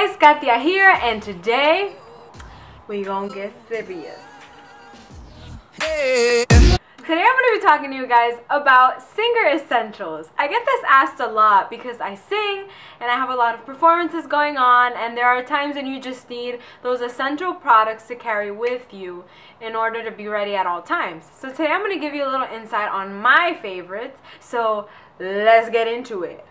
guys, Cáthia here, and today we gonna get serious. Hey. Today I'm going to be talking to you guys about singer essentials. I get this asked a lot because I sing and I have a lot of performances going on and there are times when you just need those essential products to carry with you in order to be ready at all times. So today I'm to give you a little insight on my favorites. So let's get into it.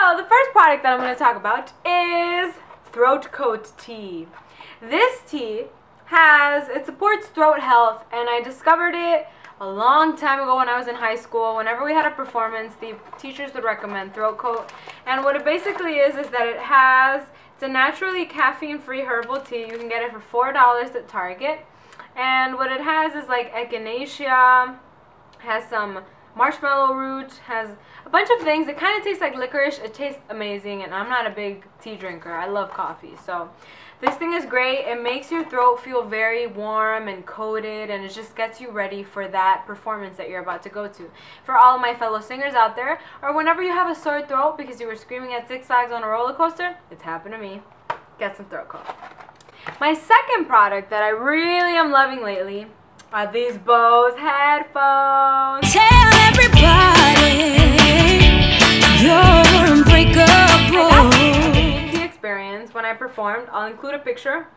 So the first product that I'm going to talk about is Throat Coat Tea. This tea has, it supports throat health and I discovered it a long time ago when I was in high school. Whenever we had a performance, the teachers would recommend throat coat. And what it basically is, is that it has, it's a naturally caffeine-free herbal tea. You can get it for $4 at Target. And what it has is like echinacea, has some marshmallow root, has a bunch of things. It kind of tastes like licorice. It tastes amazing, and I'm not a big tea drinker. I love coffee, so this thing is great. It makes your throat feel very warm and coated, and it just gets you ready for that performance that you're about to go to. For all of my fellow singers out there, or whenever you have a sore throat because you were screaming at Six Flags on a roller coaster, it's happened to me. Get some throat coat. My second product that I really am loving lately are these Bose headphones. Tell everybody you're unbreakable. The experience when I performed, I'll include a picture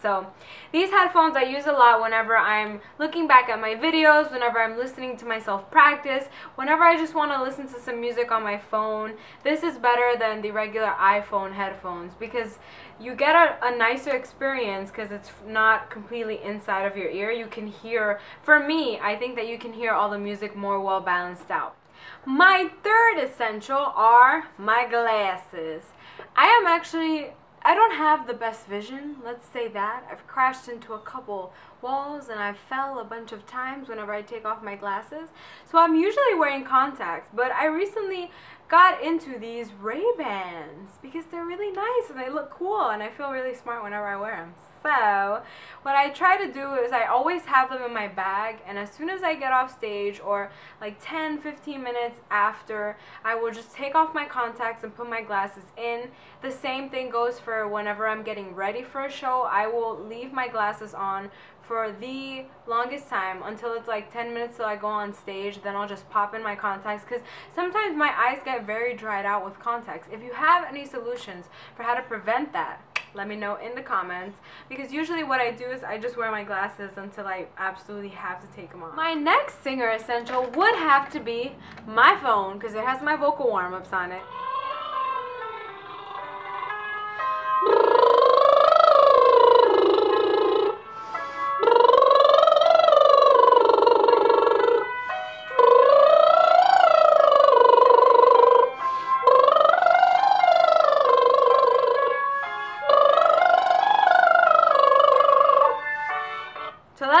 so these headphones I use a lot whenever I'm looking back at my videos, whenever I'm listening to myself practice, whenever I just want to listen to some music on my phone. This is better than the regular iPhone headphones because you get a, a nicer experience because it's not completely inside of your ear. You can hear, for me, I think that you can hear all the music more well balanced out. My third essential are my glasses. I am actually I don't have the best vision, let's say that. I've crashed into a couple walls and I fell a bunch of times whenever I take off my glasses. So I'm usually wearing contacts, but I recently got into these Ray-Bans because they're really nice and they look cool and I feel really smart whenever I wear them. So what I try to do is I always have them in my bag and as soon as I get off stage or like 10 15 minutes after I will just take off my contacts and put my glasses in. The same thing goes for whenever I'm getting ready for a show. I will leave my glasses on for the longest time until it's like 10 minutes till I go on stage then I'll just pop in my contacts because sometimes my eyes get very dried out with contacts. If you have any solutions for how to prevent that let me know in the comments because usually what I do is I just wear my glasses until I absolutely have to take them off. My next singer essential would have to be my phone because it has my vocal warm-ups on it.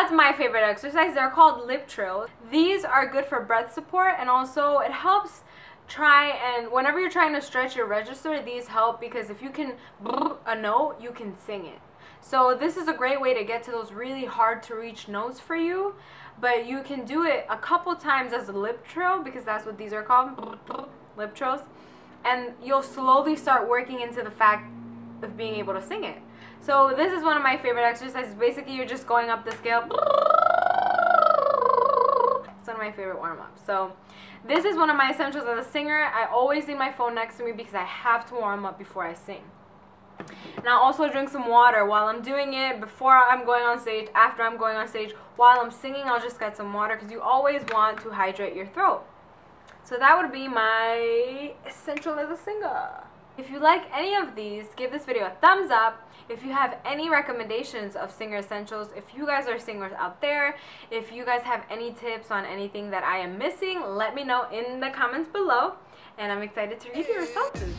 That's my favorite exercise. They're called lip trills. These are good for breath support and also it helps try and whenever you're trying to stretch your register, these help because if you can a note, you can sing it. So this is a great way to get to those really hard to reach notes for you, but you can do it a couple times as a lip trill because that's what these are called, lip trills, and you'll slowly start working into the fact of being able to sing it. So this is one of my favorite exercises. Basically, you're just going up the scale. It's one of my favorite warm-ups. So this is one of my essentials as a singer. I always leave my phone next to me because I have to warm up before I sing. And I'll also drink some water while I'm doing it, before I'm going on stage, after I'm going on stage. While I'm singing, I'll just get some water because you always want to hydrate your throat. So that would be my essential as a singer. If you like any of these, give this video a thumbs up. If you have any recommendations of singer essentials, if you guys are singers out there, if you guys have any tips on anything that I am missing, let me know in the comments below. And I'm excited to read your responses.